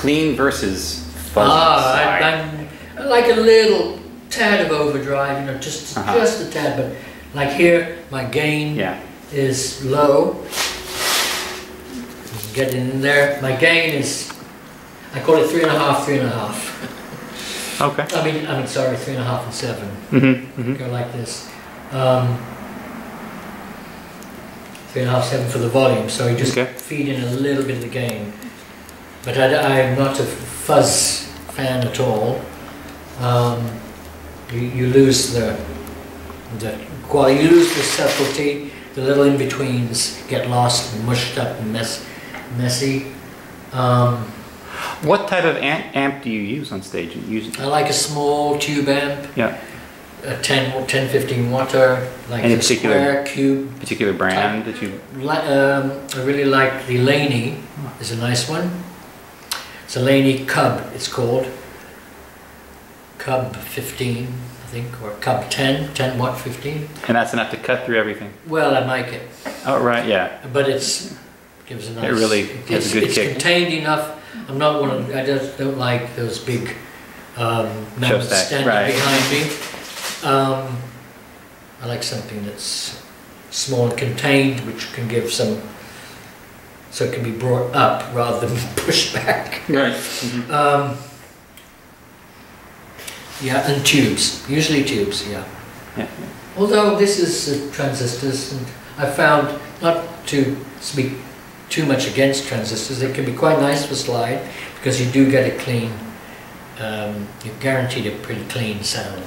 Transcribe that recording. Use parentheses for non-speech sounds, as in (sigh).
clean versus fuzzy Ah. I, I'm like a little tad of overdrive, you know, just Uh-huh. just a tad, but like here, my gain yeah. is low. Get in there. My gain is, I call it three and a half, three and a half. Okay. I mean, I mean, sorry, three and a half and seven. Mm-hmm. hmm Go like this. Um, three and a half, seven for the volume. So you just Okay. feed in a little bit of the gain. But I, am not a fuzz fan at all. Um, you, you lose the the quality, you lose the subtlety. The little in betweens get lost, and mushed up, and mess, messy. Um, What type of amp, amp do you use on stage? You use I like a small tube amp, yeah, a 10, 10 15 water, like Any a particular- square cube particular brand that you um, I really like the Laney. Is a nice one. It's Cub. It's called Cub 15, I think, or Cub 10, 10 watt 15. and that's enough to cut through everything. Well, I like it, Oh right, yeah. but it's gives a nice. It really has it's, a good it's kick. contained enough. I'm not one of. I just don't like those big um, stack, standing right. behind me. Um, I like something that's small and contained, which can give some, so it can be brought up rather than (laughs) pushed back. Right. (laughs) Um, yeah, and tubes, usually tubes, yeah. Yeah. Although this is uh, transistors, and I found not to speak too much against transistors, they can be quite nice for slide because you do get a clean, um, you're guaranteed a pretty clean sound.